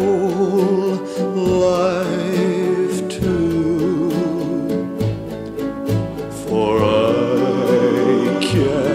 soul like